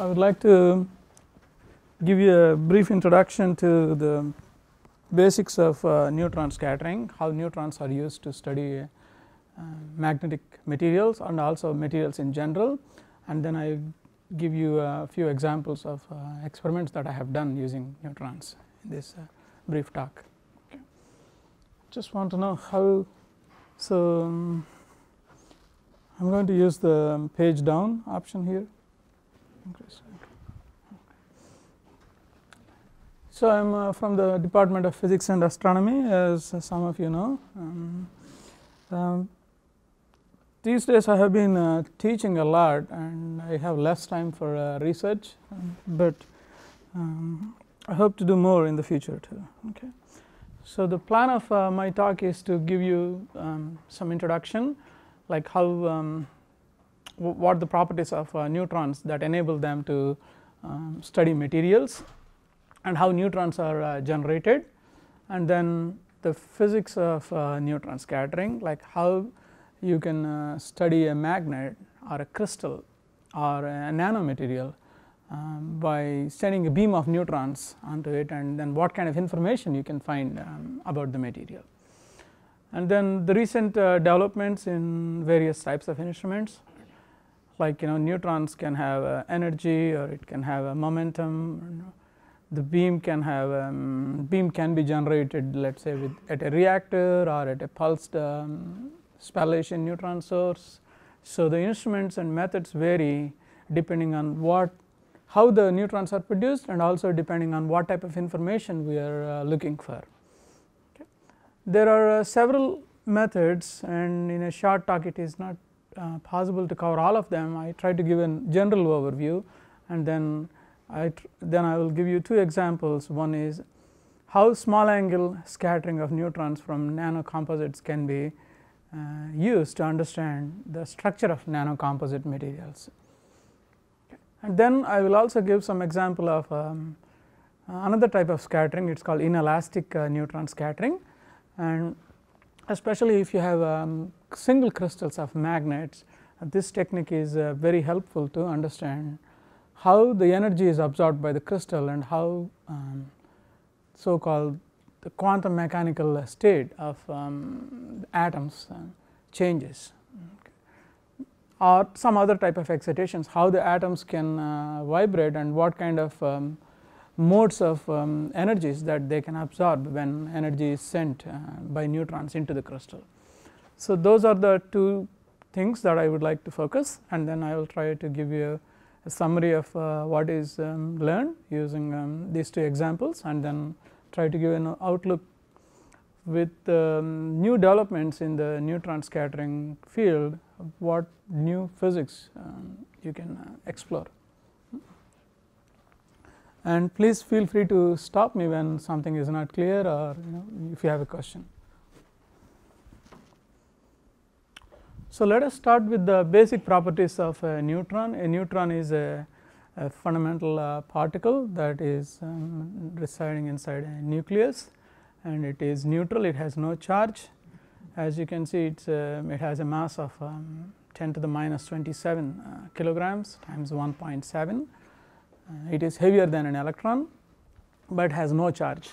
I would like to give you a brief introduction to the basics of uh, neutron scattering, how neutrons are used to study uh, magnetic materials and also materials in general and then I give you a few examples of uh, experiments that I have done using neutrons in this uh, brief talk. Just want to know how, so um, I am going to use the page down option here. So, I am uh, from the Department of Physics and Astronomy as some of you know. Um, um, these days I have been uh, teaching a lot and I have less time for uh, research, um, but um, I hope to do more in the future too. Okay. So, the plan of uh, my talk is to give you um, some introduction like how um, what the properties of uh, neutrons that enable them to um, study materials and how neutrons are uh, generated and then the physics of uh, neutron scattering like how you can study a magnet or a crystal or a nanomaterial um, by sending a beam of neutrons onto it and then what kind of information you can find um, about the material. And then the recent uh, developments in various types of instruments like you know neutrons can have uh, energy or it can have a momentum the beam can have um, beam can be generated let us say with at a reactor or at a pulsed um, spallation neutron source. So, the instruments and methods vary depending on what how the neutrons are produced and also depending on what type of information we are uh, looking for. Okay. There are uh, several methods and in a short talk it is not uh, possible to cover all of them. I try to give a general overview and then I then I will give you two examples. One is how small angle scattering of neutrons from nano composites can be uh, used to understand the structure of nano composite materials. And then I will also give some example of um, another type of scattering it is called inelastic uh, neutron scattering and especially if you have um, single crystals of magnets this technique is uh, very helpful to understand how the energy is absorbed by the crystal and how um, so called the quantum mechanical state of um, atoms uh, changes okay. or some other type of excitations how the atoms can uh, vibrate and what kind of um, modes of um, energies that they can absorb when energy is sent uh, by neutrons into the crystal. So, those are the two things that I would like to focus and then I will try to give you a, a summary of uh, what is um, learned using um, these two examples and then try to give an outlook with um, new developments in the neutron scattering field what new physics um, you can uh, explore. And please feel free to stop me when something is not clear or you know if you have a question. So, let us start with the basic properties of a neutron. A neutron is a a fundamental uh, particle that is um, residing inside a nucleus and it is neutral. It has no charge. As you can see uh, it has a mass of um, 10 to the minus 27 uh, kilograms times 1.7 uh, it is heavier than an electron but has no charge.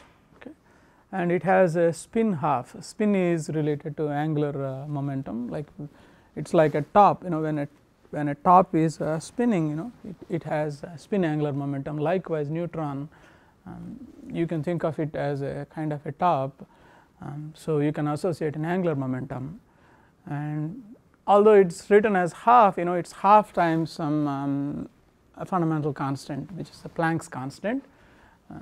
And it has a spin half. Spin is related to angular uh, momentum like it is like a top you know when it when a top is uh, spinning you know it, it has spin angular momentum likewise neutron um, you can think of it as a kind of a top. Um, so, you can associate an angular momentum and although it is written as half you know it is half times some um, a fundamental constant which is the Planck's constant. Uh,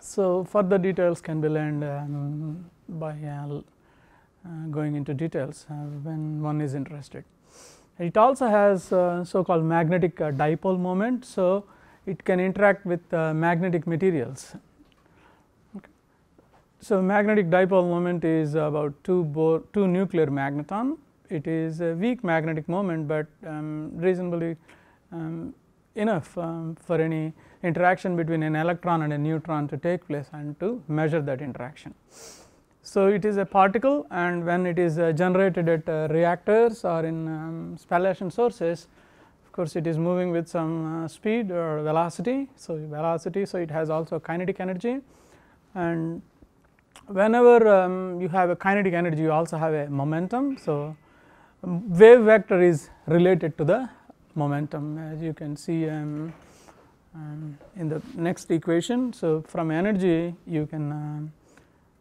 so, further details can be learned um, by uh, going into details uh, when one is interested. It also has uh, so called magnetic uh, dipole moment. So, it can interact with uh, magnetic materials. Okay. So, magnetic dipole moment is about 2 2 nuclear magneton. It is a weak magnetic moment, but um, reasonably um, enough um, for any interaction between an electron and a neutron to take place and to measure that interaction. So, it is a particle and when it is uh, generated at uh, reactors or in um, spallation sources of course, it is moving with some uh, speed or velocity. So, velocity, so it has also kinetic energy and whenever um, you have a kinetic energy you also have a momentum. So, um, wave vector is related to the momentum as you can see um, um, in the next equation. So, from energy you can uh,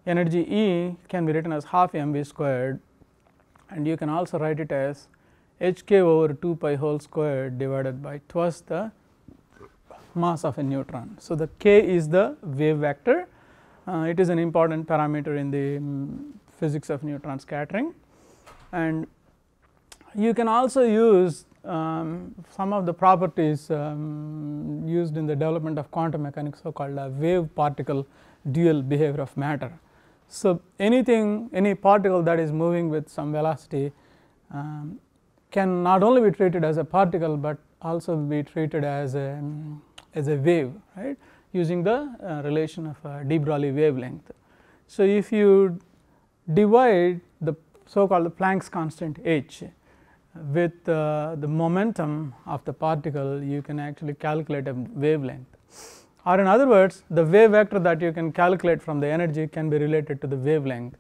energy E can be written as half m v squared and you can also write it as h k over 2 pi whole squared divided by twice the mass of a neutron. So, the k is the wave vector uh, it is an important parameter in the um, physics of neutron scattering and you can also use um, some of the properties um, used in the development of quantum mechanics so called a wave particle dual behavior of matter. So, anything any particle that is moving with some velocity um, can not only be treated as a particle, but also be treated as a as a wave right using the uh, relation of uh, de Broglie wavelength. So, if you divide the so called the Planck's constant h with uh, the momentum of the particle you can actually calculate a wavelength or in other words the wave vector that you can calculate from the energy can be related to the wavelength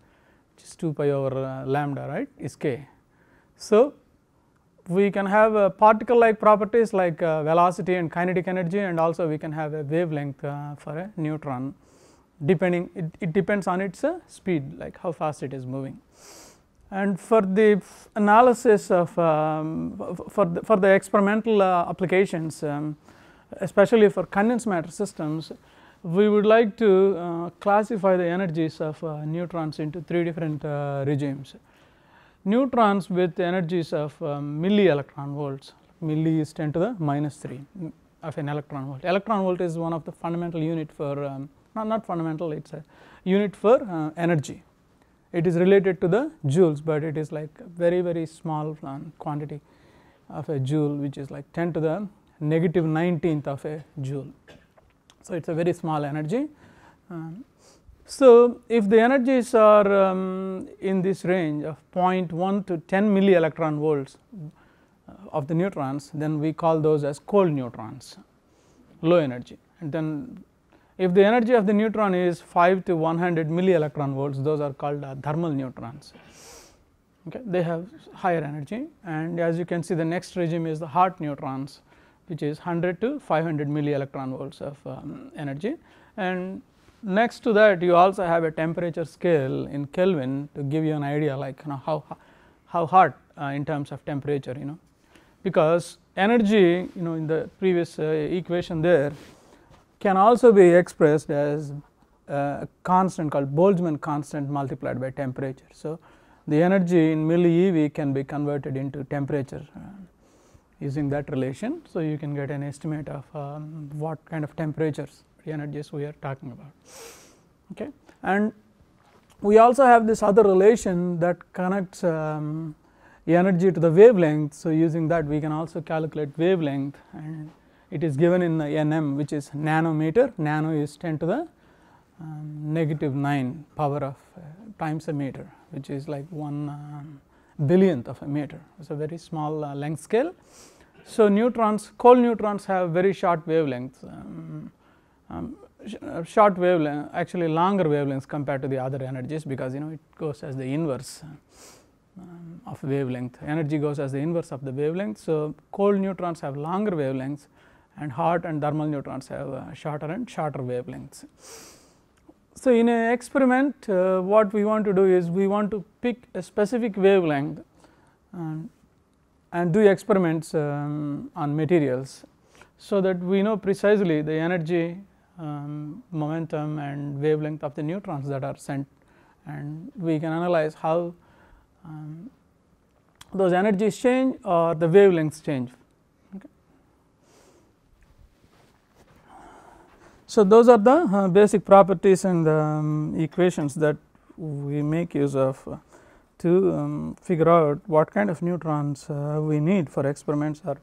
which is 2 pi over uh, lambda right is k. So, we can have a particle like properties like uh, velocity and kinetic energy and also we can have a wavelength uh, for a neutron depending it, it depends on its uh, speed like how fast it is moving. And for the analysis of um, for the, for the experimental uh, applications um, especially for condensed matter systems we would like to uh, classify the energies of uh, neutrons into three different regimes neutrons with energies of um, milli electron volts, milli is 10 to the minus 3 of an electron volt. Electron volt is one of the fundamental unit for um, not, not fundamental it is a unit for uh, energy. It is related to the joules, but it is like very very small um, quantity of a joule which is like 10 to the negative 19th of a joule. So, it is a very small energy. Um, so, if the energies are um, in this range of 0.1 to 10 milli electron volts uh, of the neutrons, then we call those as cold neutrons, low energy. And then if the energy of the neutron is 5 to 100 milli electron volts, those are called uh, thermal neutrons. Okay. They have higher energy and as you can see the next regime is the hot neutrons which is 100 to 500 milli electron volts of um, energy and Next to that you also have a temperature scale in Kelvin to give you an idea like you know how, how hot uh, in terms of temperature you know because energy you know in the previous uh, equation there can also be expressed as uh, a constant called Boltzmann constant multiplied by temperature. So, the energy in milli eV can be converted into temperature uh, using that relation. So, you can get an estimate of um, what kind of temperatures energies we are talking about. Okay. And we also have this other relation that connects um, energy to the wavelength. So, using that we can also calculate wavelength and it is given in the nm which is nanometer, nano is 10 to the um, negative 9 power of uh, times a meter which is like 1 um, billionth of a meter. It is a very small uh, length scale. So, neutrons cold neutrons have very short wavelengths um, um, uh, short wavelength actually longer wavelengths compared to the other energies because you know it goes as the inverse um, of wavelength energy goes as the inverse of the wavelength. So, cold neutrons have longer wavelengths and hot and thermal neutrons have uh, shorter and shorter wavelengths. So, in an experiment uh, what we want to do is we want to pick a specific wavelength and do experiments um, on materials. So, that we know precisely the energy um, momentum and wavelength of the neutrons that are sent and we can analyze how um, those energies change or the wavelengths change. So, those are the uh, basic properties and um, equations that we make use of uh, to um, figure out what kind of neutrons uh, we need for experiments or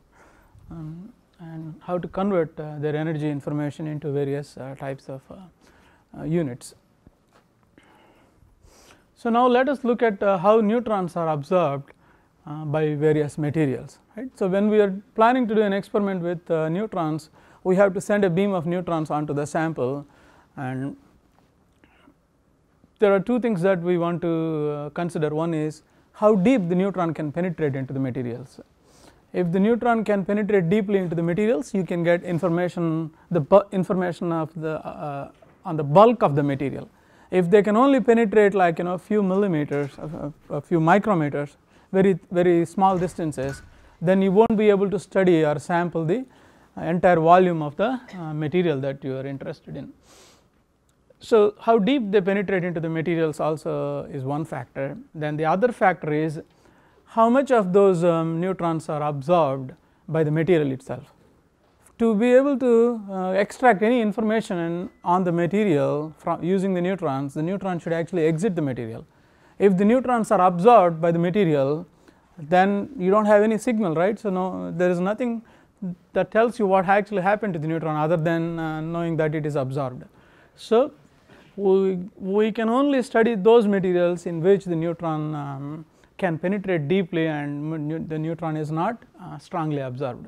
um, and how to convert uh, their energy information into various uh, types of units. So, now let us look at how neutrons are absorbed uh, by various materials. Right. So, when we are planning to do an experiment with uh, neutrons, we have to send a beam of neutrons onto the sample and there are two things that we want to uh, consider. One is how deep the neutron can penetrate into the materials. If the neutron can penetrate deeply into the materials, you can get information the information of the uh, on the bulk of the material. If they can only penetrate like you know a few millimeters, a few micrometers, very very small distances, then you won't be able to study or sample the entire volume of the uh, material that you are interested in. So, how deep they penetrate into the materials also is one factor. Then the other factor is how much of those um, neutrons are absorbed by the material itself. To be able to uh, extract any information on the material from using the neutrons, the neutron should actually exit the material. If the neutrons are absorbed by the material, then you do not have any signal right. So, no there is nothing that tells you what actually happened to the neutron other than uh, knowing that it is absorbed. So, we, we can only study those materials in which the neutron um, can penetrate deeply and the neutron is not uh, strongly absorbed.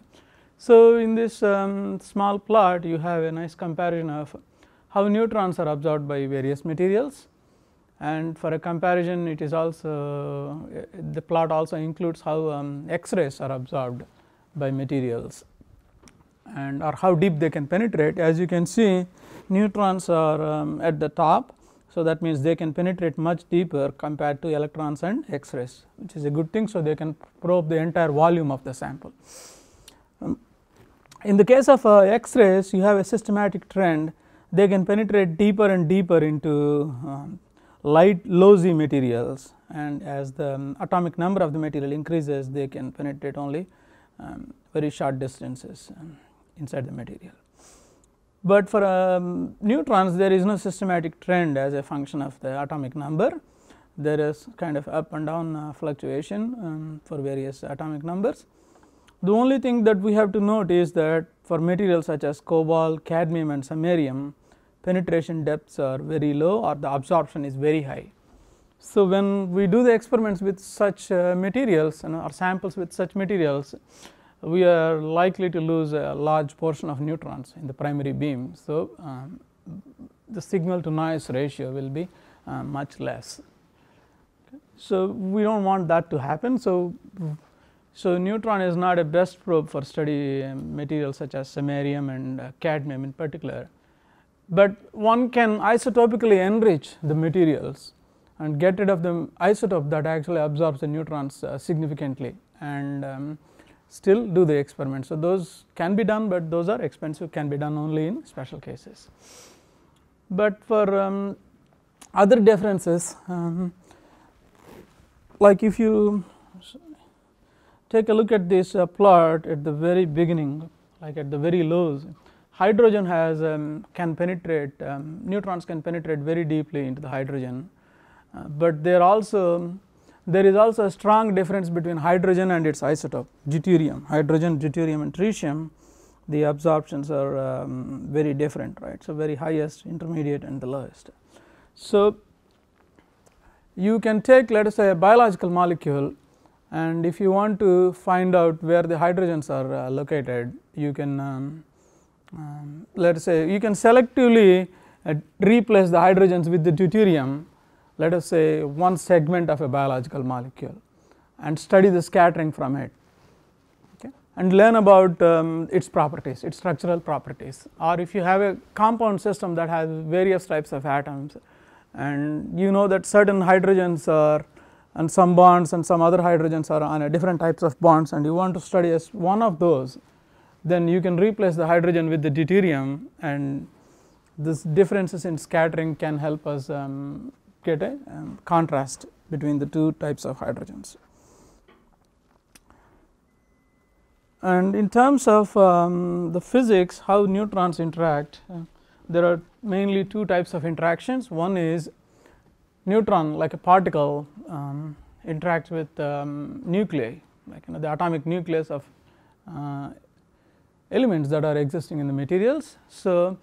So, in this um, small plot you have a nice comparison of how neutrons are absorbed by various materials and for a comparison it is also the plot also includes how um, X-rays are absorbed by materials and or how deep they can penetrate. As you can see neutrons are um, at the top. So, that means they can penetrate much deeper compared to electrons and X-rays which is a good thing. So, they can probe the entire volume of the sample. Um, in the case of uh, X-rays you have a systematic trend they can penetrate deeper and deeper into um, light Z materials and as the um, atomic number of the material increases they can penetrate only um, very short distances um, inside the material. But for um, neutrons there is no systematic trend as a function of the atomic number. There is kind of up and down uh, fluctuation um, for various atomic numbers. The only thing that we have to note is that for materials such as cobalt, cadmium and samarium penetration depths are very low or the absorption is very high. So, when we do the experiments with such uh, materials you know, or samples with such materials we are likely to lose a large portion of neutrons in the primary beam. So, um, the signal to noise ratio will be uh, much less. So, we do not want that to happen. So, so neutron is not a best probe for study materials such as samarium and uh, cadmium in particular, but one can isotopically enrich the materials and get rid of the isotope that actually absorbs the neutrons uh, significantly and um, still do the experiment. So, those can be done, but those are expensive can be done only in special cases. But for um, other differences um, like if you take a look at this uh, plot at the very beginning like at the very lows hydrogen has um, can penetrate um, neutrons can penetrate very deeply into the hydrogen, uh, but they are also there is also a strong difference between hydrogen and its isotope deuterium, hydrogen, deuterium and tritium the absorptions are um, very different right. So, very highest, intermediate and the lowest. So, you can take let us say a biological molecule and if you want to find out where the hydrogens are uh, located you can um, um, let us say you can selectively uh, replace the hydrogens with the deuterium. Let us say one segment of a biological molecule and study the scattering from it okay, and learn about um, its properties, its structural properties. Or if you have a compound system that has various types of atoms and you know that certain hydrogens are and some bonds and some other hydrogens are on a different types of bonds and you want to study as one of those then you can replace the hydrogen with the deuterium and this differences in scattering can help us um, get a um, contrast between the two types of hydrogens. And in terms of um, the physics how neutrons interact, uh, there are mainly two types of interactions. One is neutron like a particle um, interacts with um, nuclei like you know the atomic nucleus of uh, elements that are existing in the materials. So,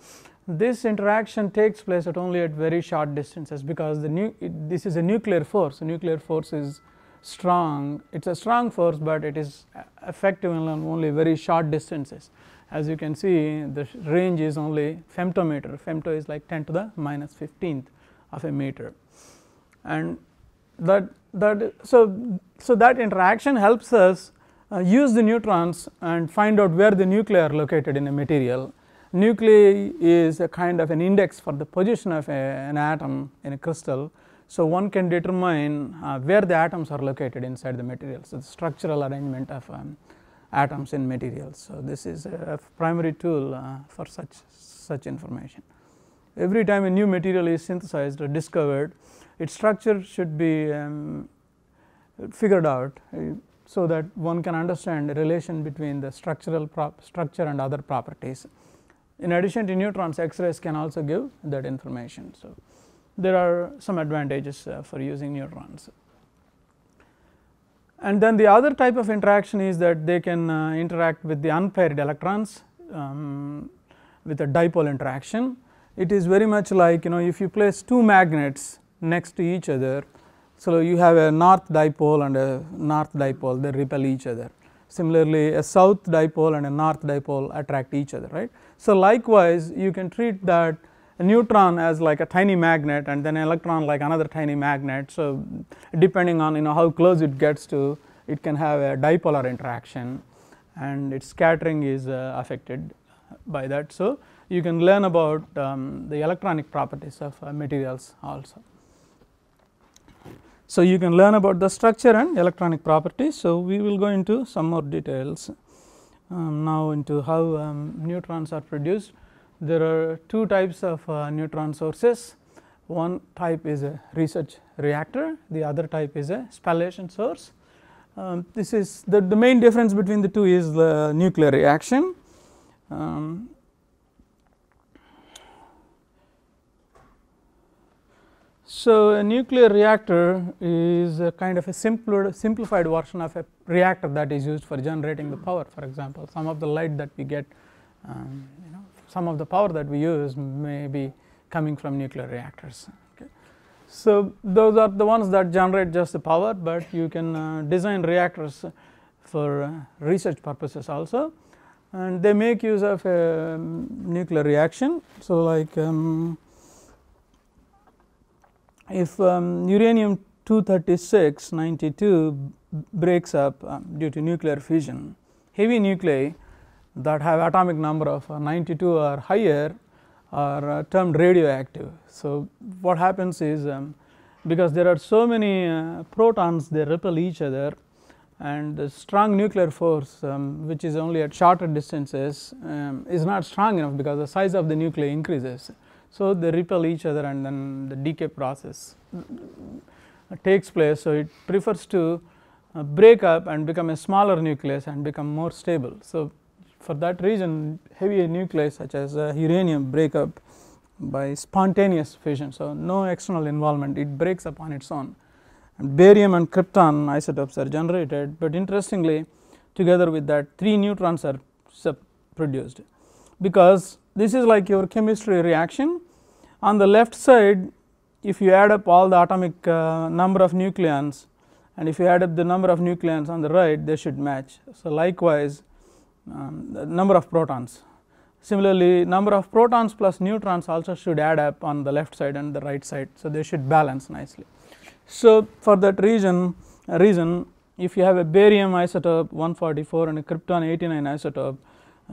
this interaction takes place at only at very short distances because the nu this is a nuclear force, nuclear force is strong. It is a strong force, but it is effective in only very short distances. As you can see, the range is only femtometer. Femto is like 10 to the minus 15th of a meter, and that that so so that interaction helps us uh, use the neutrons and find out where the nuclei are located in a material. Nuclei is a kind of an index for the position of a, an atom in a crystal. So, one can determine uh, where the atoms are located inside the material. So, the structural arrangement of um, atoms in materials. So, this is a primary tool uh, for such such information. Every time a new material is synthesized or discovered, its structure should be um, figured out so that one can understand the relation between the structural structure and other properties. In addition to neutrons, X-rays can also give that information. So, there are some advantages uh, for using neutrons. And then the other type of interaction is that they can uh, interact with the unpaired electrons um, with a dipole interaction. It is very much like you know if you place two magnets next to each other so, you have a north dipole and a north dipole they repel each other. Similarly, a south dipole and a north dipole attract each other right. So, likewise you can treat that neutron as like a tiny magnet and then electron like another tiny magnet. So, depending on you know how close it gets to it can have a dipolar interaction and its scattering is uh, affected by that. So, you can learn about um, the electronic properties of uh, materials also. So, you can learn about the structure and electronic properties. So, we will go into some more details um, now into how um, neutrons are produced. There are two types of uh, neutron sources. One type is a research reactor, the other type is a spallation source. Um, this is the, the main difference between the two is the nuclear reaction. So, a nuclear reactor is a kind of a simpler, simplified version of a reactor that is used for generating the power. For example, some of the light that we get, um, you know, some of the power that we use may be coming from nuclear reactors. Okay. So, those are the ones that generate just the power, but you can uh, design reactors for uh, research purposes also and they make use of a um, nuclear reaction. So, like um, if um, uranium 236 92 breaks up um, due to nuclear fission, heavy nuclei that have atomic number of uh, 92 or higher are uh, termed radioactive. So, what happens is um, because there are so many uh, protons they repel each other and the strong nuclear force um, which is only at shorter distances um, is not strong enough because the size of the nuclei increases. So, they repel each other and then the decay process takes place. So, it prefers to uh, break up and become a smaller nucleus and become more stable. So, for that reason heavier nuclei such as uh, uranium break up by spontaneous fission. So, no external involvement it breaks up on its own and barium and krypton isotopes are generated, but interestingly together with that 3 neutrons are produced because this is like your chemistry reaction. On the left side if you add up all the atomic uh, number of nucleons and if you add up the number of nucleons on the right they should match. So, likewise um, the number of protons. Similarly, number of protons plus neutrons also should add up on the left side and the right side. So, they should balance nicely. So, for that reason reason if you have a barium isotope 144 and a krypton 89 isotope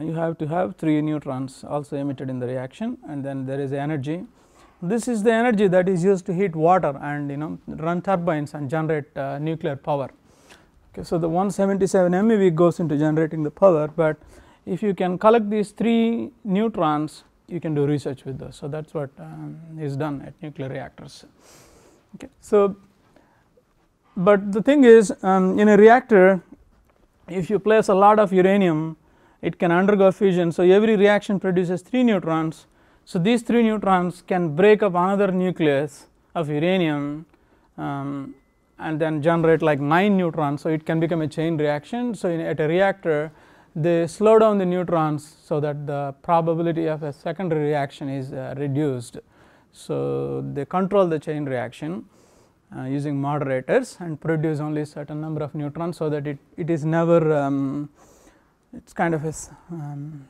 you have to have 3 neutrons also emitted in the reaction and then there is energy. This is the energy that is used to heat water and you know run turbines and generate uh, nuclear power. Okay, so, the 177 MeV goes into generating the power, but if you can collect these 3 neutrons you can do research with those. So, that is what um, is done at nuclear reactors. Okay. So, but the thing is um, in a reactor if you place a lot of uranium it can undergo fission. So, every reaction produces 3 neutrons. So, these 3 neutrons can break up another nucleus of uranium um, and then generate like 9 neutrons. So, it can become a chain reaction. So, in, at a reactor they slow down the neutrons, so that the probability of a secondary reaction is uh, reduced. So, they control the chain reaction uh, using moderators and produce only certain number of neutrons. So, that it, it is never um, it is kind of a, um,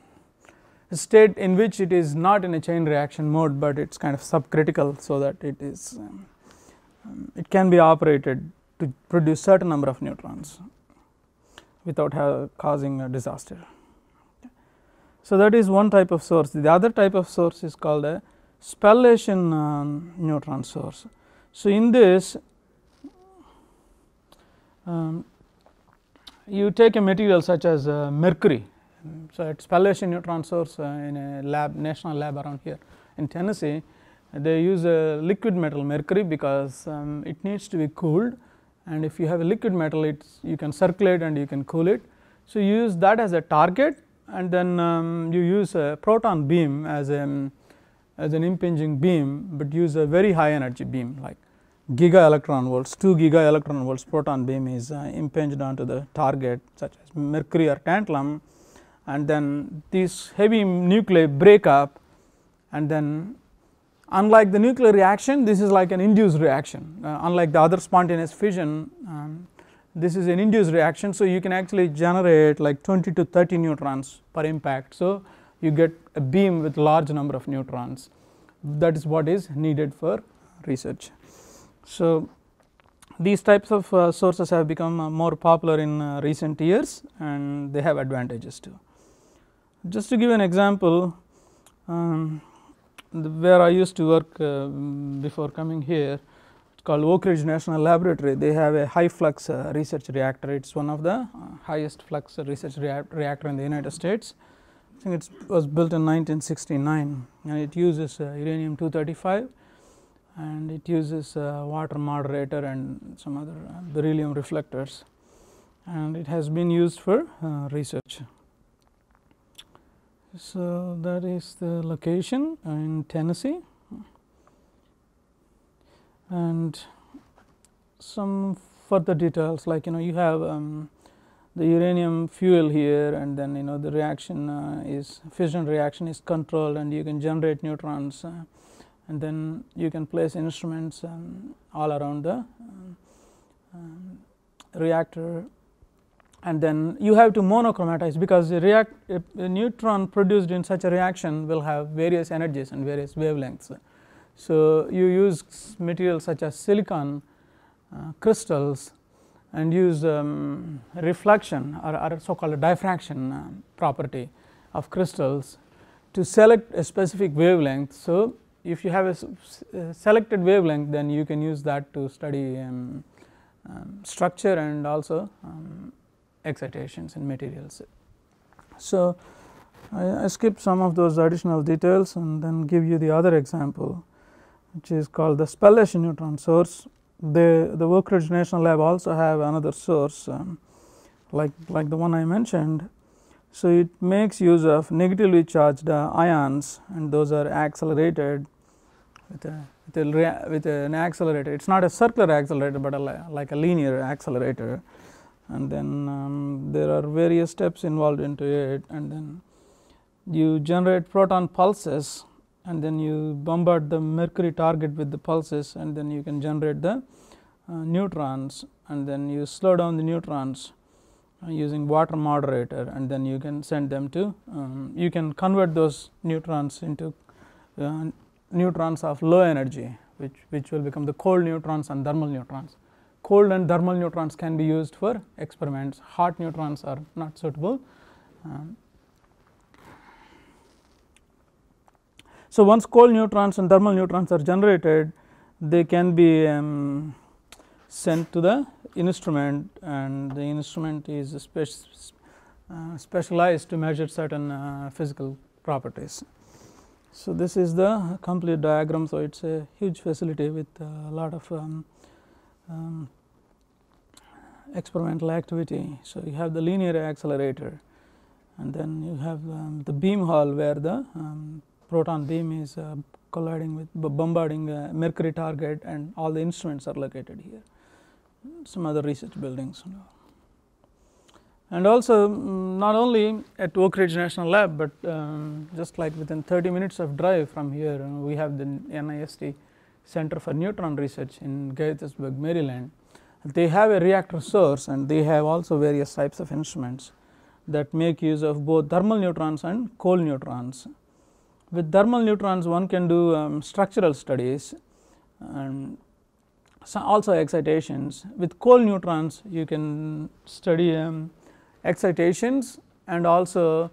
a, state in which it is not in a chain reaction mode, but it is kind of subcritical. So, that it is um, um, it can be operated to produce certain number of neutrons without causing a disaster. So, that is one type of source. The other type of source is called a spallation um, neutron source. So, in this um, you take a material such as uh, mercury. So, at spallation neutron source uh, in a lab national lab around here in Tennessee they use a liquid metal mercury because um, it needs to be cooled and if you have a liquid metal it's you can circulate and you can cool it. So, you use that as a target and then um, you use a proton beam as a um, as an impinging beam, but use a very high energy beam like giga electron volts 2 giga electron volts proton beam is uh, impinged onto the target such as mercury or tantalum and then these heavy nuclei break up and then unlike the nuclear reaction this is like an induced reaction uh, unlike the other spontaneous fission um, this is an induced reaction. So, you can actually generate like 20 to 30 neutrons per impact. So, you get a beam with large number of neutrons that is what is needed for research. So, these types of uh, sources have become uh, more popular in uh, recent years and they have advantages too. Just to give an example um, where I used to work uh, before coming here it's called Oak Ridge National Laboratory. They have a high flux uh, research reactor. It is one of the uh, highest flux research rea reactor in the United States. I think it was built in 1969 and it uses uranium 235 and it uses water moderator and some other uh, beryllium reflectors and it has been used for uh, research. So, that is the location in Tennessee and some further details like you know you have um, the uranium fuel here and then you know the reaction uh, is fission reaction is controlled and you can generate neutrons uh, and then you can place instruments um, all around the um, um reactor and then you have to monochromatize because react, a, neutron produced in such a reaction will have various energies and various wavelengths. So, you use materials such as silicon uh, crystals and use um, reflection or, or, so called diffraction uh, property of crystals to select a specific wavelength. So, if you have a, a selected wavelength then you can use that to study um, um, structure and also um, excitations in materials. So, I, I skip some of those additional details and then give you the other example which is called the spallation neutron source the the Oak Ridge National Lab also have another source um, like like the one I mentioned. So, it makes use of negatively charged uh, ions and those are accelerated with a with, a with an accelerator. It is not a circular accelerator, but a, like a linear accelerator. And then um, there are various steps involved into it. And then you generate proton pulses and then you bombard the mercury target with the pulses and then you can generate the uh, neutrons. And then you slow down the neutrons using water moderator and then you can send them to um, you can convert those neutrons into uh, neutrons of low energy which which will become the cold neutrons and thermal neutrons. Cold and thermal neutrons can be used for experiments. Hot neutrons are not suitable. Um, So, once cold neutrons and thermal neutrons are generated they can be um, sent to the instrument and the instrument is spec uh, specialized to measure certain uh, physical properties. So, this is the complete diagram. So, it is a huge facility with a lot of um, um, experimental activity. So, you have the linear accelerator and then you have um, the beam hall where the um, proton beam is uh, colliding with bombarding a mercury target and all the instruments are located here some other research buildings and also um, not only at Oak Ridge National Lab, but um, just like within 30 minutes of drive from here uh, we have the NIST Center for Neutron Research in Gaithersburg, Maryland. They have a reactor source and they have also various types of instruments that make use of both thermal neutrons and cold neutrons. With thermal neutrons one can do um, structural studies and also excitations. With cold neutrons you can study um, excitations and also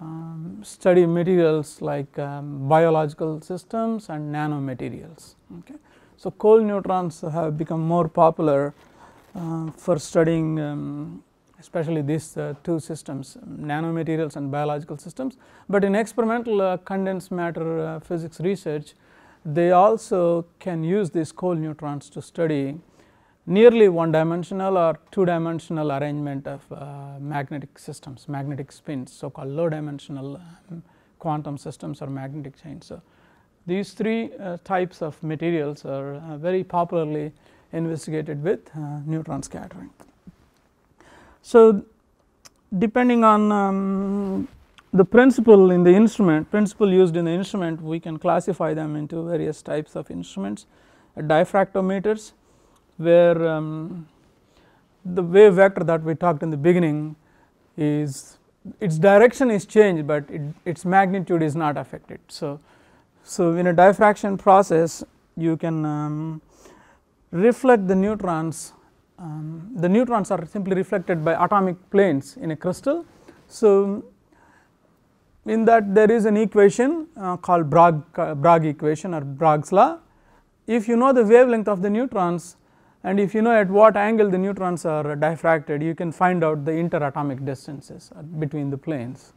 um, study materials like um, biological systems and nanomaterials. Okay. So, cold neutrons have become more popular uh, for studying um, especially these uh, two systems nanomaterials and biological systems, but in experimental uh, condensed matter uh, physics research they also can use these cold neutrons to study nearly one dimensional or two dimensional arrangement of uh, magnetic systems, magnetic spins, so called low dimensional um, quantum systems or magnetic chains. So, these three uh, types of materials are uh, very popularly investigated with uh, neutron scattering. So, depending on um, the principle in the instrument, principle used in the instrument, we can classify them into various types of instruments, diffractometers, where um, the wave vector that we talked in the beginning is its direction is changed, but it, its magnitude is not affected. So, so in a diffraction process you can um, reflect the neutrons, um, the neutrons are simply reflected by atomic planes in a crystal. So, in that there is an equation uh, called Bragg, uh, Bragg equation or Bragg's law. If you know the wavelength of the neutrons and if you know at what angle the neutrons are diffracted you can find out the interatomic distances between the planes.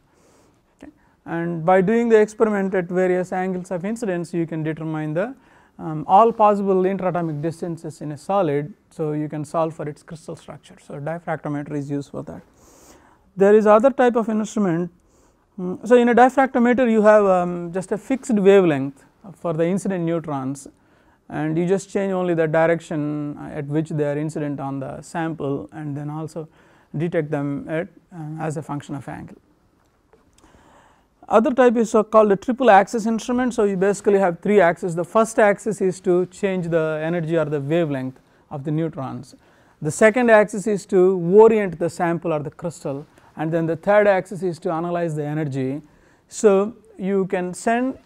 Okay. And by doing the experiment at various angles of incidence you can determine the um, all possible interatomic distances in a solid. So, you can solve for its crystal structure. So, diffractometer is used for that. There is other type of instrument. Um, so, in a diffractometer you have um, just a fixed wavelength for the incident neutrons and you just change only the direction at which they are incident on the sample and then also detect them at uh, as a function of angle. Other type is so called a triple axis instrument. So, you basically have three axes the first axis is to change the energy or the wavelength of the neutrons. The second axis is to orient the sample or the crystal and then the third axis is to analyze the energy. So, you can send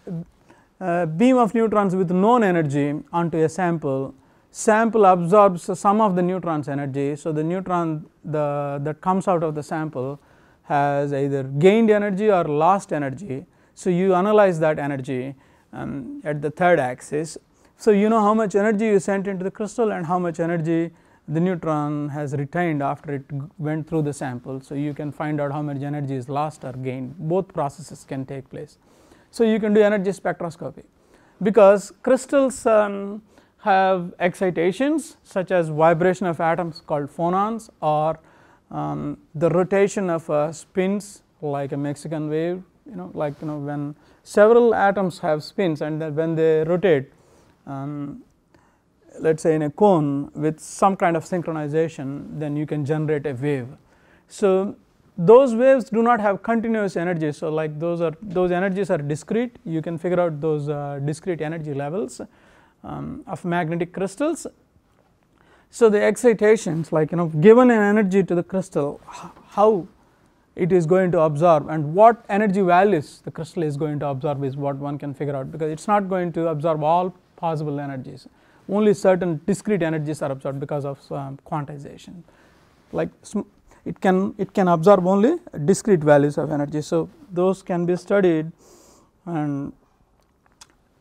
uh, beam of neutrons with known energy onto a sample, sample absorbs some of the neutrons energy. So, the neutron the that comes out of the sample has either gained energy or lost energy. So, you analyze that energy um, at the third axis. So, you know how much energy you sent into the crystal and how much energy the neutron has retained after it went through the sample. So, you can find out how much energy is lost or gained both processes can take place. So, you can do energy spectroscopy because crystals um, have excitations such as vibration of atoms called phonons or um, the rotation of uh, spins like a Mexican wave you know like you know when several atoms have spins and when they rotate um, let us say in a cone with some kind of synchronization then you can generate a wave. So, those waves do not have continuous energy. So, like those are those energies are discrete you can figure out those uh, discrete energy levels um, of magnetic crystals. So, the excitations like you know given an energy to the crystal how it is going to absorb and what energy values the crystal is going to absorb is what one can figure out because it is not going to absorb all possible energies only certain discrete energies are absorbed because of um, quantization like it can it can absorb only discrete values of energy. So, those can be studied and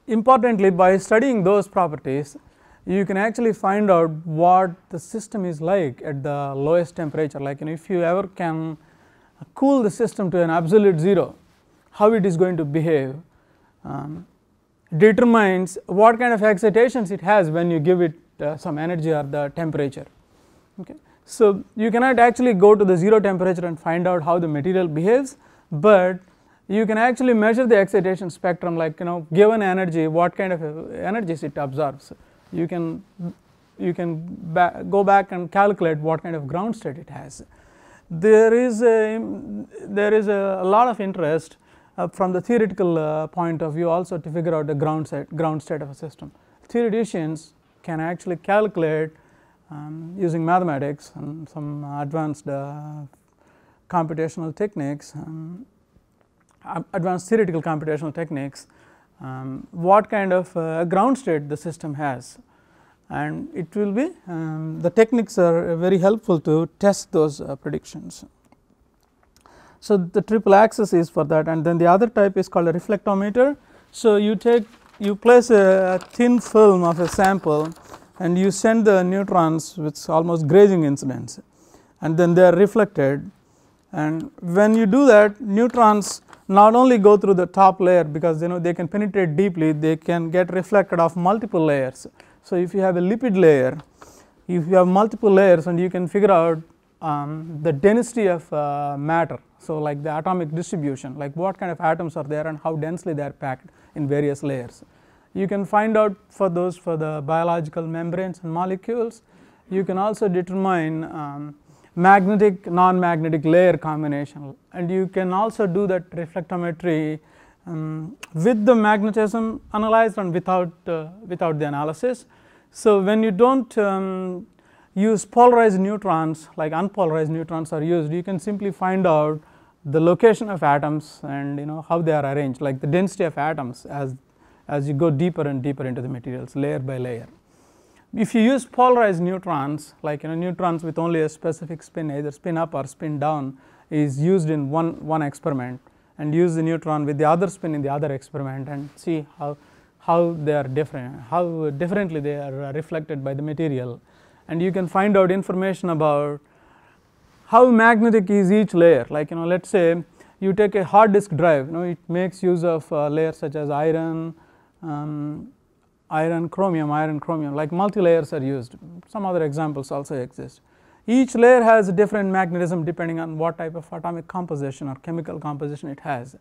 importantly by studying those properties you can actually find out what the system is like at the lowest temperature like you know, if you ever can cool the system to an absolute 0 how it is going to behave um, determines what kind of excitations it has when you give it uh, some energy or the temperature. Okay. So, you cannot actually go to the 0 temperature and find out how the material behaves, but you can actually measure the excitation spectrum like you know given energy what kind of energies it absorbs. You can you can ba go back and calculate what kind of ground state it has. There is a there is a, lot of interest uh, from the theoretical uh, point of view also to figure out the ground state ground state of a system. theoreticians can actually calculate um, using mathematics and some advanced uh, computational techniques, um, advanced theoretical computational techniques, um, what kind of uh, ground state the system has and it will be um, the techniques are very helpful to test those uh, predictions. So, the triple axis is for that and then the other type is called a reflectometer. So, you take you place a, thin film of a sample and you send the neutrons with almost grazing incidence and then they are reflected and when you do that neutrons not only go through the top layer because you know they can penetrate deeply they can get reflected off multiple layers. So, if you have a lipid layer if you have multiple layers and you can figure out um, the density of uh, matter. So, like the atomic distribution like what kind of atoms are there and how densely they are packed in various layers. You can find out for those for the biological membranes and molecules. You can also determine um, magnetic non-magnetic layer combination and you can also do that reflectometry um, with the magnetism analyzed and without uh, without the analysis. So, when you do not um, use polarized neutrons like unpolarized neutrons are used you can simply find out the location of atoms and you know how they are arranged like the density of atoms as as you go deeper and deeper into the materials layer by layer. If you use polarized neutrons like you know neutrons with only a specific spin either spin up or spin down is used in one one experiment and use the neutron with the other spin in the other experiment and see how how they are different how differently they are reflected by the material and you can find out information about how magnetic is each layer like you know let us say you take a hard disk drive you know it makes use of uh, layers such as iron, um, iron chromium, iron chromium like multi layers are used some other examples also exist. Each layer has a different magnetism depending on what type of atomic composition or chemical composition it has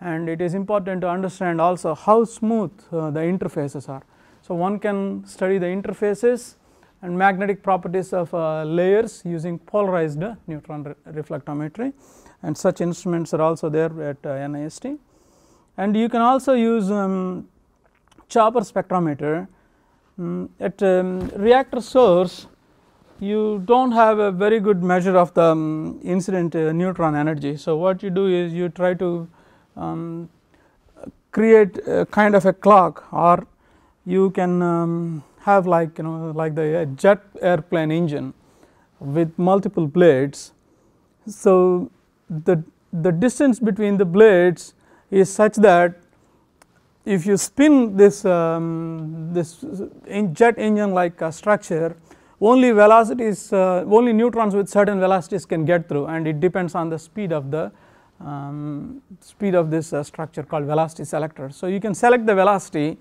and it is important to understand also how smooth uh, the interfaces are. So, one can study the interfaces and magnetic properties of uh, layers using polarized neutron re reflectometry and such instruments are also there at uh, NIST. And you can also use um, chopper spectrometer um, at um, reactor source you do not have a very good measure of the um, incident uh, neutron energy. So, what you do is you try to um, create a kind of a clock or you can um, have like you know like the uh, jet airplane engine with multiple blades. So, the, the distance between the blades is such that if you spin this um, this jet engine like structure only velocities uh, only neutrons with certain velocities can get through and it depends on the speed of the um, speed of this uh, structure called velocity selector. So, you can select the velocity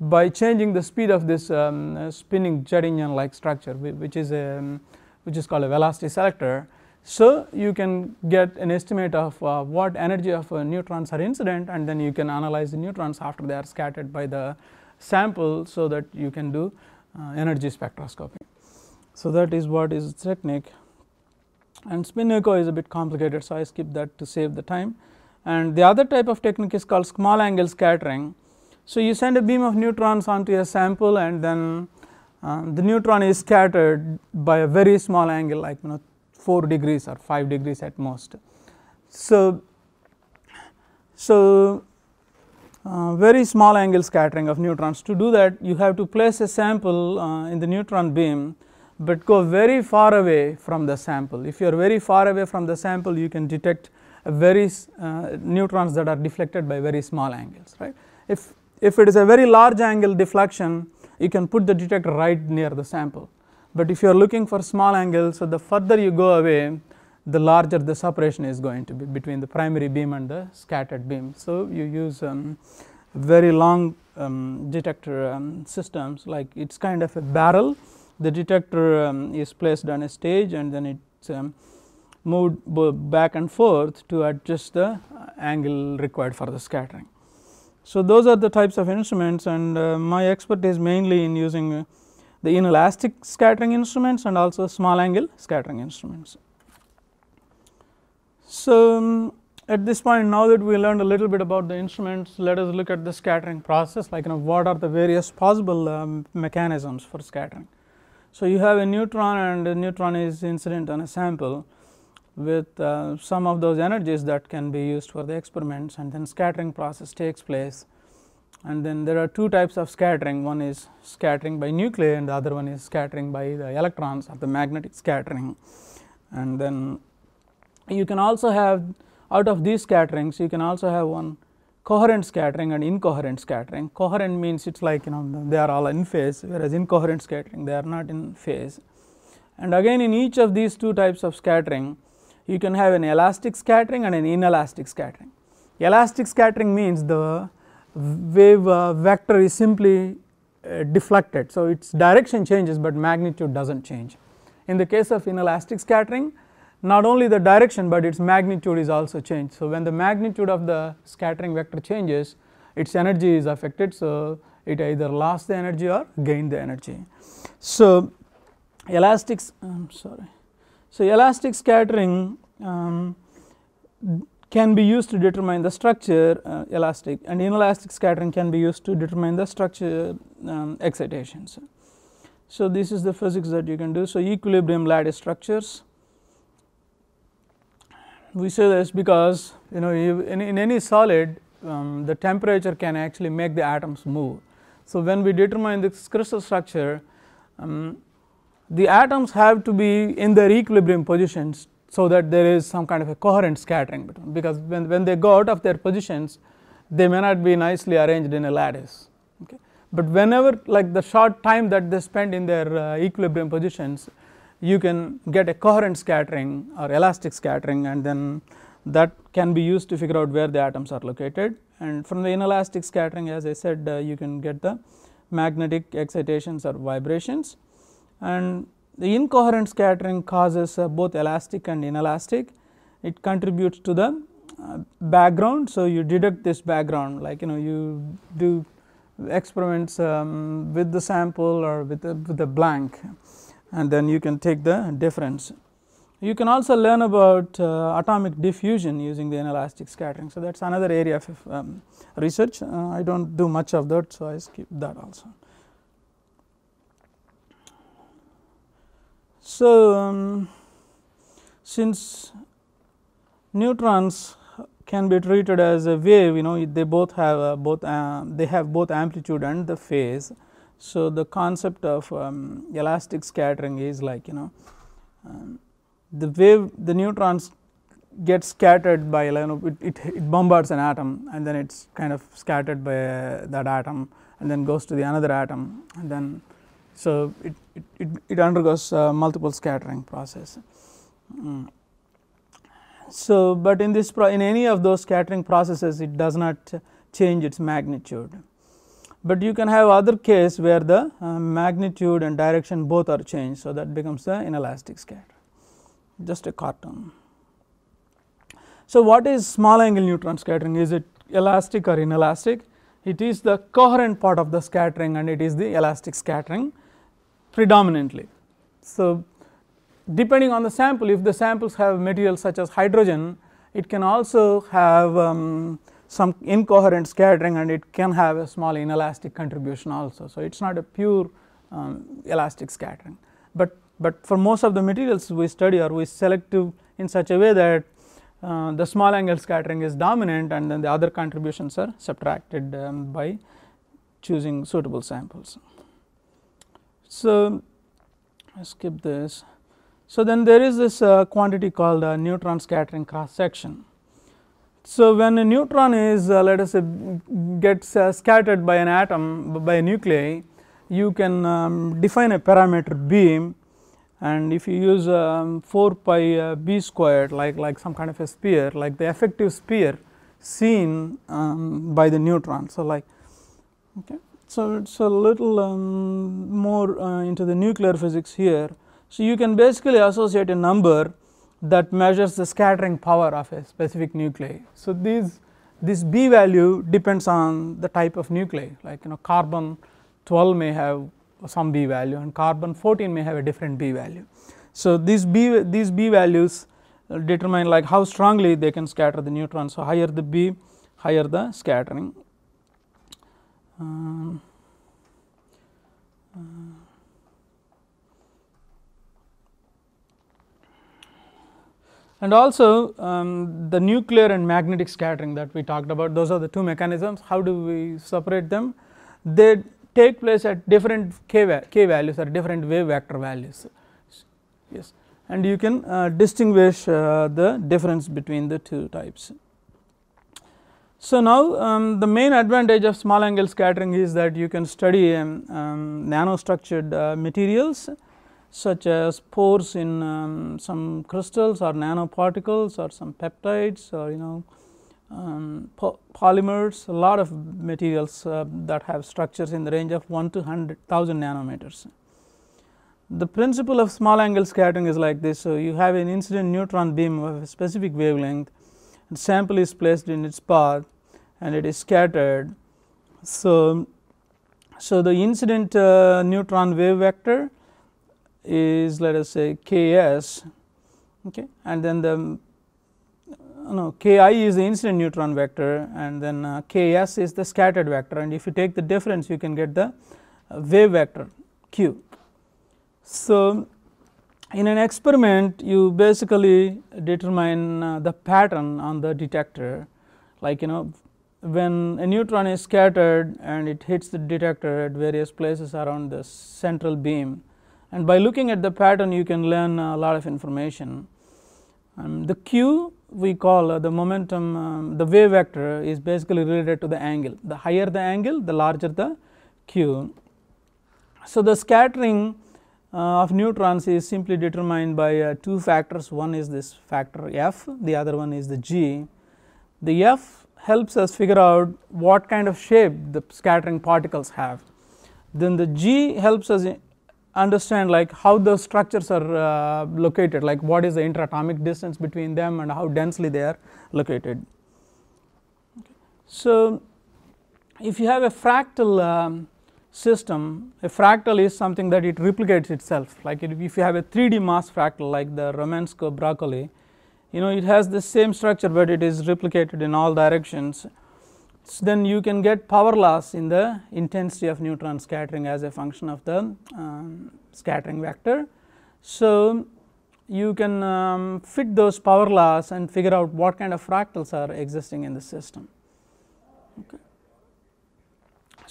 by changing the speed of this um, spinning jet engine like structure which is a um, which is called a velocity selector. So, you can get an estimate of uh, what energy of uh, neutrons are incident and then you can analyze the neutrons after they are scattered by the sample. So, that you can do uh, energy spectroscopy. So, that is what is technique and spin echo is a bit complicated. So, I skip that to save the time and the other type of technique is called small angle scattering so, you send a beam of neutrons onto a sample and then um, the neutron is scattered by a very small angle like you know 4 degrees or 5 degrees at most. So, so uh, very small angle scattering of neutrons to do that you have to place a sample uh, in the neutron beam, but go very far away from the sample. If you are very far away from the sample you can detect very uh, neutrons that are deflected by very small angles right. If if it is a very large angle deflection you can put the detector right near the sample, but if you are looking for small angles so the further you go away the larger the separation is going to be between the primary beam and the scattered beam. So, you use um, very long um, detector um, systems like it is kind of a barrel the detector um, is placed on a stage and then it is um, moved back and forth to adjust the angle required for the scattering. So, those are the types of instruments and uh, my expertise mainly in using uh, the inelastic scattering instruments and also small angle scattering instruments. So, um, at this point now that we learned a little bit about the instruments let us look at the scattering process like you know what are the various possible um, mechanisms for scattering. So, you have a neutron and a neutron is incident on a sample with uh, some of those energies that can be used for the experiments and then scattering process takes place and then there are two types of scattering one is scattering by nuclei and the other one is scattering by the electrons or the magnetic scattering and then you can also have out of these scatterings you can also have one coherent scattering and incoherent scattering. Coherent means it is like you know they are all in phase whereas incoherent scattering they are not in phase. And again in each of these two types of scattering you can have an elastic scattering and an inelastic scattering. Elastic scattering means the wave uh, vector is simply uh, deflected. So, its direction changes, but magnitude does not change. In the case of inelastic scattering not only the direction, but its magnitude is also changed. So, when the magnitude of the scattering vector changes its energy is affected. So, it either lost the energy or gained the energy. So, elastic I am sorry. So, elastic scattering um, can be used to determine the structure uh, elastic and inelastic scattering can be used to determine the structure um, excitations. So, this is the physics that you can do. So, equilibrium lattice structures we say this because you know in, in any solid um, the temperature can actually make the atoms move. So, when we determine this crystal structure um, the atoms have to be in their equilibrium positions so that there is some kind of a coherent scattering between because when, when they go out of their positions they may not be nicely arranged in a lattice. Okay. But whenever like the short time that they spend in their uh, equilibrium positions you can get a coherent scattering or elastic scattering and then that can be used to figure out where the atoms are located and from the inelastic scattering as I said uh, you can get the magnetic excitations or vibrations and the incoherent scattering causes uh, both elastic and inelastic. It contributes to the uh, background. So, you deduct this background like you know you do experiments um, with the sample or with the, with a blank and then you can take the difference. You can also learn about uh, atomic diffusion using the inelastic scattering. So, that is another area of um, research. Uh, I do not do much of that. So, I skip that also. So, um, since neutrons can be treated as a wave you know they both have uh, both uh, they have both amplitude and the phase. So, the concept of um, elastic scattering is like you know um, the wave the neutrons get scattered by you know it, it, it, bombards an atom and then it is kind of scattered by uh, that atom and then goes to the another atom and then so it, it, it, undergoes uh, multiple scattering process. Mm. So, but in this in any of those scattering processes it does not change its magnitude but you can have other case where the uh, magnitude and direction both are changed. So, that becomes the inelastic scatter just a cartoon. So, what is small angle neutron scattering is it elastic or inelastic it is the coherent part of the scattering and it is the elastic scattering predominantly. So, depending on the sample if the samples have materials such as hydrogen it can also have um, some incoherent scattering and it can have a small inelastic contribution also. So, it is not a pure um, elastic scattering, but, but for most of the materials we study or we selective in such a way that uh, the small angle scattering is dominant and then the other contributions are subtracted um, by choosing suitable samples. So, skip this. So, then there is this uh, quantity called uh, neutron scattering cross section. So, when a neutron is uh, let us say gets uh, scattered by an atom by a nuclei, you can um, define a parameter b and if you use um, 4 pi uh, b squared like, like some kind of a sphere like the effective sphere seen um, by the neutron. So, like okay. So, it is a little um, more uh, into the nuclear physics here. So, you can basically associate a number that measures the scattering power of a specific nuclei. So, these this b value depends on the type of nuclei like you know carbon 12 may have some b value and carbon 14 may have a different b value. So, these b these b values determine like how strongly they can scatter the neutrons. So, higher the B higher the scattering. Um, uh, and also um, the nuclear and magnetic scattering that we talked about those are the two mechanisms. How do we separate them? They take place at different k, k values or different wave vector values. Yes. And you can uh, distinguish uh, the difference between the two types. So, now um, the main advantage of small angle scattering is that you can study um, um, nanostructured uh, materials such as pores in um, some crystals or nanoparticles or some peptides or you know um, po polymers a lot of materials uh, that have structures in the range of 1 to 100,000 nanometers. The principle of small angle scattering is like this. So, you have an incident neutron beam of a specific wavelength sample is placed in its path and it is scattered. So, so the incident uh, neutron wave vector is let us say k s okay, and then the no k i is the incident neutron vector and then uh, k s is the scattered vector and if you take the difference you can get the uh, wave vector q. So, in an experiment you basically determine uh, the pattern on the detector like you know when a neutron is scattered and it hits the detector at various places around the central beam and by looking at the pattern you can learn a lot of information. Um, the q we call uh, the momentum um, the wave vector is basically related to the angle the higher the angle the larger the q. So, the scattering uh, of neutrons is simply determined by uh, two factors one is this factor f the other one is the g. The f helps us figure out what kind of shape the scattering particles have. Then the g helps us understand like how the structures are uh, located like what is the interatomic distance between them and how densely they are located. Okay. So, if you have a fractal um, system, a fractal is something that it replicates itself like it, if you have a 3D mass fractal like the Romanesco broccoli, you know it has the same structure, but it is replicated in all directions. So, then you can get power laws in the intensity of neutron scattering as a function of the um, scattering vector. So, you can um, fit those power laws and figure out what kind of fractals are existing in the system. Okay.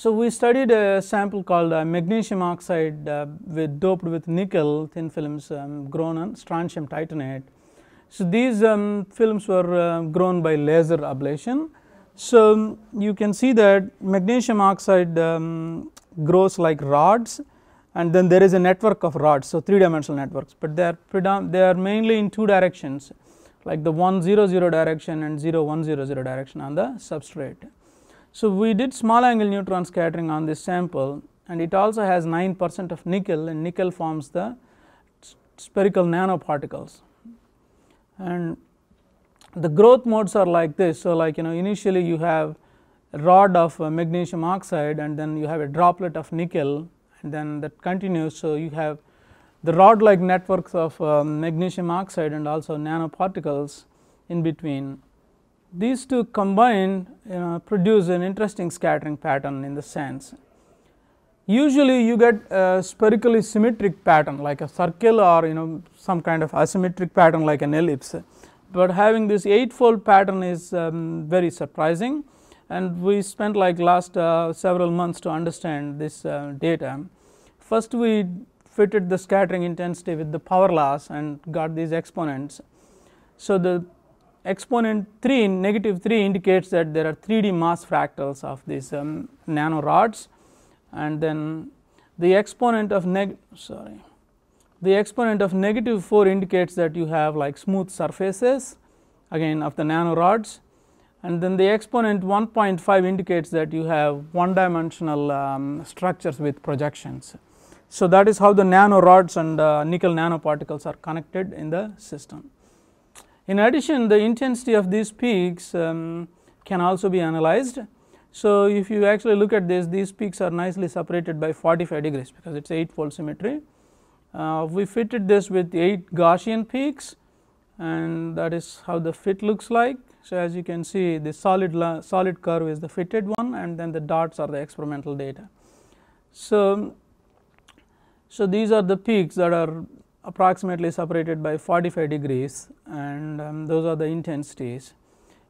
So, we studied a sample called uh, magnesium oxide uh, with doped with nickel thin films um, grown on strontium titanate. So, these um, films were uh, grown by laser ablation. So, you can see that magnesium oxide um, grows like rods and then there is a network of rods. So, 3 dimensional networks, but they are they are mainly in two directions like the 1 0 0 direction and 0 1 0 0 direction on the substrate. So, we did small angle neutron scattering on this sample and it also has 9 percent of nickel and nickel forms the spherical nanoparticles and the growth modes are like this. So, like you know initially you have a rod of uh, magnesium oxide and then you have a droplet of nickel and then that continues. So, you have the rod like networks of uh, magnesium oxide and also nanoparticles in between these two combined you know produce an interesting scattering pattern in the sense. Usually you get a spherically symmetric pattern like a circle or you know some kind of asymmetric pattern like an ellipse, but having this eightfold pattern is um, very surprising and we spent like last uh, several months to understand this uh, data. First we fitted the scattering intensity with the power laws and got these exponents. So, the exponent 3 negative 3 indicates that there are 3D mass fractals of these um, nano rods and then the exponent of neg sorry the exponent of negative 4 indicates that you have like smooth surfaces again of the nano rods and then the exponent 1.5 indicates that you have one dimensional um, structures with projections. So, that is how the nano rods and uh, nickel nanoparticles are connected in the system. In addition the intensity of these peaks um, can also be analyzed. So, if you actually look at this these peaks are nicely separated by 45 degrees because it is 8 fold symmetry. Uh, we fitted this with 8 Gaussian peaks and that is how the fit looks like. So, as you can see the solid solid curve is the fitted one and then the dots are the experimental data. So, so these are the peaks that are approximately separated by 45 degrees and um, those are the intensities.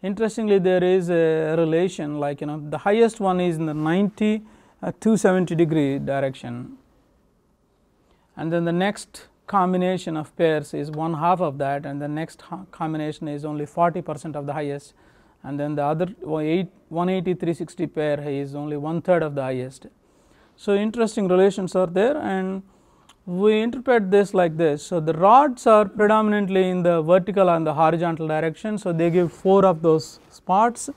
Interestingly, there is a relation like you know the highest one is in the 90 uh, 270 degree direction and then the next combination of pairs is one half of that and the next combination is only 40 percent of the highest and then the other 180 360 pair is only one third of the highest. So, interesting relations are there and we interpret this like this. So, the rods are predominantly in the vertical and the horizontal direction. So, they give 4 of those spots,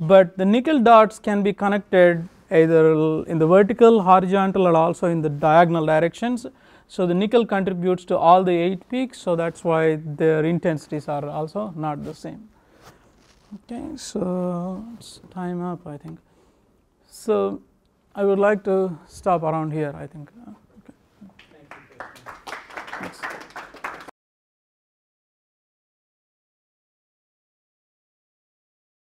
but the nickel dots can be connected either in the vertical, horizontal or also in the diagonal directions. So, the nickel contributes to all the 8 peaks. So, that is why their intensities are also not the same. Okay, so it is time up I think. So, I would like to stop around here I think. Gracias.